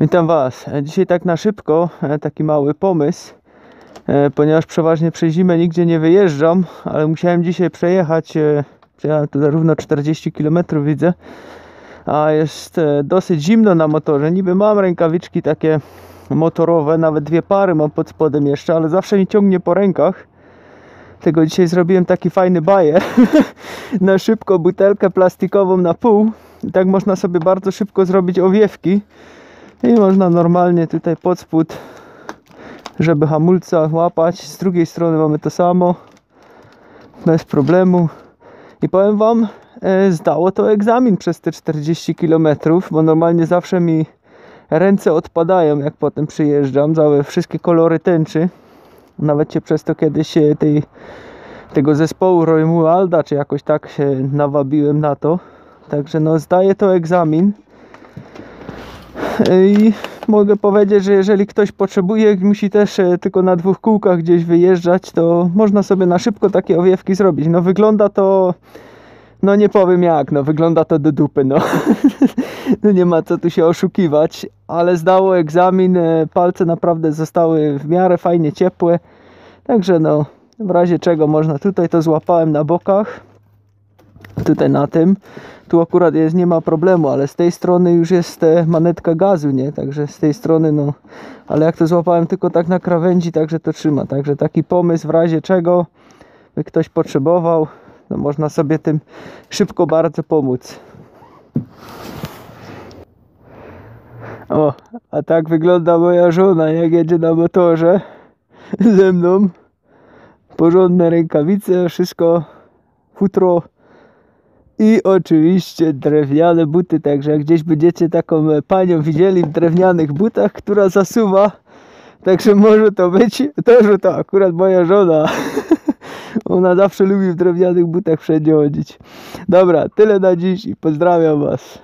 Witam Was. Dzisiaj tak na szybko, e, taki mały pomysł, e, ponieważ przeważnie przez zimę nigdzie nie wyjeżdżam, ale musiałem dzisiaj przejechać, przejechałem tu równo 40 km widzę, a jest e, dosyć zimno na motorze. Niby mam rękawiczki takie motorowe, nawet dwie pary mam pod spodem jeszcze, ale zawsze mi ciągnie po rękach. Tego dzisiaj zrobiłem taki fajny bajer. na szybko butelkę plastikową na pół. I tak można sobie bardzo szybko zrobić owiewki. I można normalnie tutaj pod spód, żeby hamulca łapać. Z drugiej strony mamy to samo. Bez problemu. I powiem Wam, e, zdało to egzamin przez te 40 km, bo normalnie zawsze mi ręce odpadają, jak potem przyjeżdżam. Całe wszystkie kolory tęczy. Nawet się przez to kiedyś e, tej, tego zespołu Romualda, czy jakoś tak się nawabiłem na to. Także no zdaję to egzamin. I mogę powiedzieć, że jeżeli ktoś potrzebuje, musi też e, tylko na dwóch kółkach gdzieś wyjeżdżać, to można sobie na szybko takie owiewki zrobić. No wygląda to, no nie powiem jak, no wygląda to do dupy, no. no nie ma co tu się oszukiwać, ale zdało egzamin, e, palce naprawdę zostały w miarę fajnie ciepłe, także no w razie czego można, tutaj to złapałem na bokach, tutaj na tym. Tu akurat jest, nie ma problemu, ale z tej strony już jest e, manetka gazu, nie? Także z tej strony, no, ale jak to złapałem tylko tak na krawędzi, także to trzyma. Także taki pomysł w razie czego by ktoś potrzebował, no można sobie tym szybko bardzo pomóc. O, a tak wygląda moja żona, jak jedzie na motorze ze mną. Porządne rękawice, wszystko futro i oczywiście drewniane buty, także jak gdzieś będziecie taką e, panią widzieli w drewnianych butach, która zasuwa, także może to być, to, że to akurat moja żona. Ona zawsze lubi w drewnianych butach wszędzie chodzić. Dobra, tyle na dziś i pozdrawiam was.